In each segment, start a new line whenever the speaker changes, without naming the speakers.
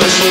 Thank you.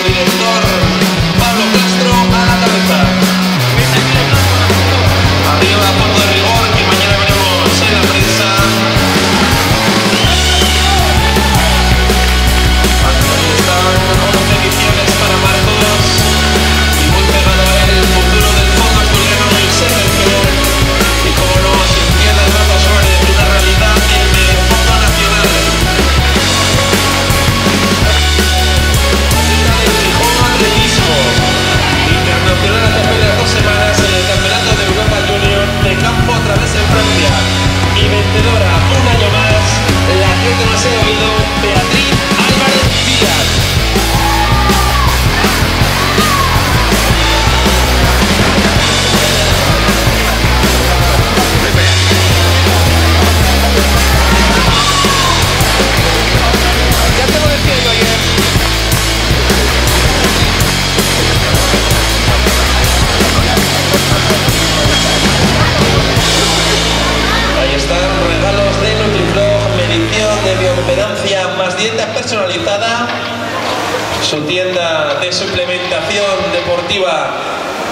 deportiva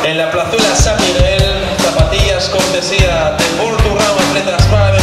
en la plazuela San Miguel, zapatillas cortesía de Porturrao, atletas para